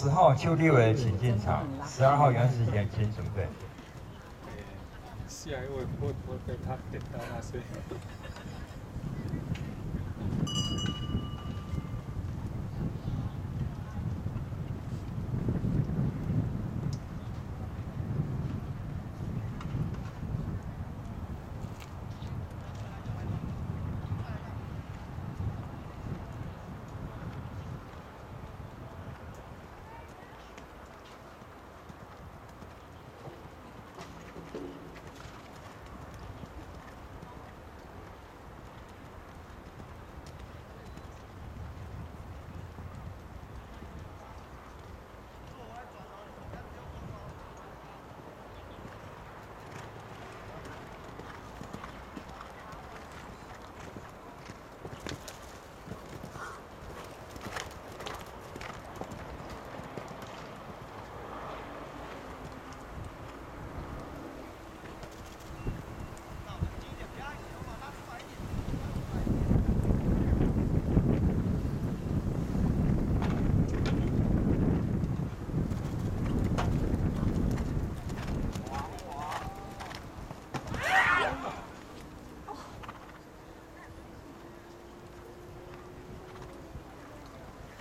十号邱立伟请进场，十二号杨世贤请准备。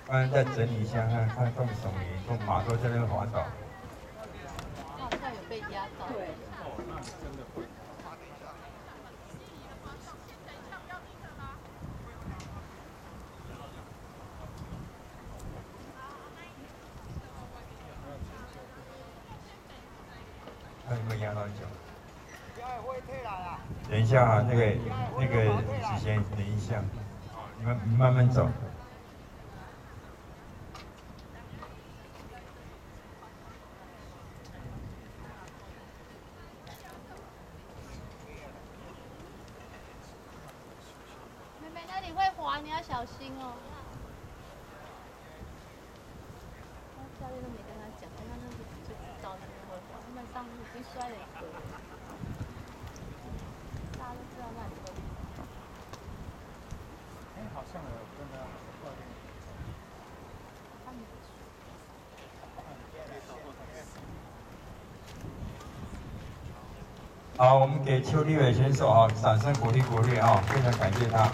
刚刚再整理一下，看看动什么鱼，动马都在那个滑倒。好像有被压到。对。哦，那真的会。看有没有压到脚。等一下啊，那个那个子贤，等一下，你们慢慢走。妹妹那里会滑，你要小心哦。教练都没跟他讲，他那时候就知道那边会滑，他们上次已经摔了一个。大家都知道那里会滑。哎，好像有跟他教练。他们好，我们给邱立伟选手啊，掌声鼓励鼓励啊，非常感谢他。